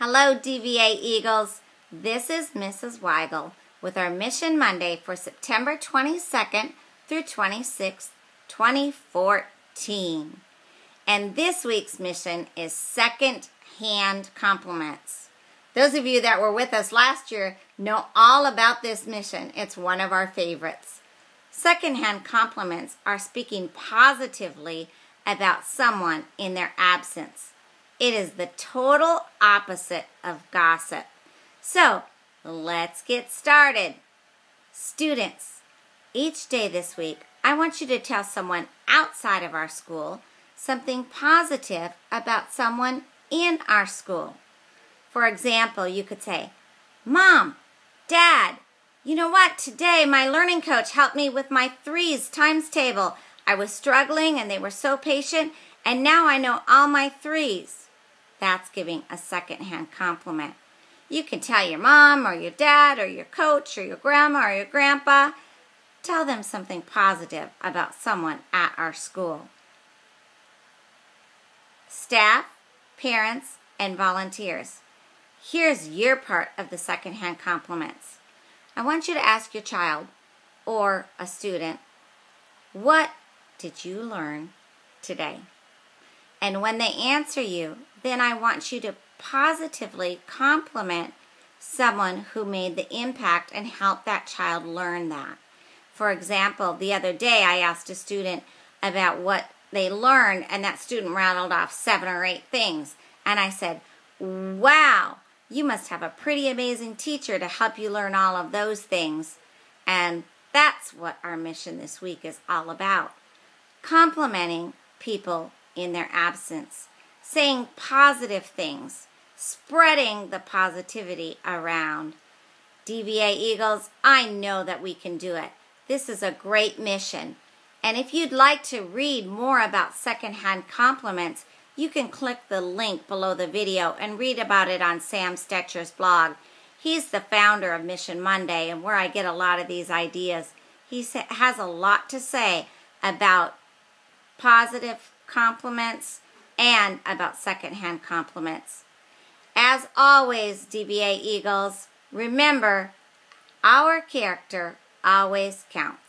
Hello, DVA Eagles. This is Mrs. Weigel with our Mission Monday for September 22nd through 26th, 2014. And this week's mission is second hand compliments. Those of you that were with us last year know all about this mission. It's one of our favorites. Second-hand compliments are speaking positively about someone in their absence. It is the total opposite of gossip. So, let's get started. Students, each day this week, I want you to tell someone outside of our school something positive about someone in our school. For example, you could say, Mom, Dad, you know what? Today my learning coach helped me with my threes times table. I was struggling and they were so patient, and now I know all my threes. That's giving a second-hand compliment. You can tell your mom or your dad or your coach or your grandma or your grandpa. Tell them something positive about someone at our school. Staff, parents, and volunteers. Here's your part of the second-hand compliments. I want you to ask your child or a student, what did you learn today? And when they answer you, then I want you to positively compliment someone who made the impact and help that child learn that. For example, the other day I asked a student about what they learned, and that student rattled off seven or eight things. And I said, Wow, you must have a pretty amazing teacher to help you learn all of those things. And that's what our mission this week is all about complimenting people in their absence saying positive things, spreading the positivity around. DVA Eagles, I know that we can do it. This is a great mission. And if you'd like to read more about secondhand compliments, you can click the link below the video and read about it on Sam Stetcher's blog. He's the founder of Mission Monday and where I get a lot of these ideas. He has a lot to say about positive compliments, and about secondhand compliments. As always, DVA Eagles, remember our character always counts.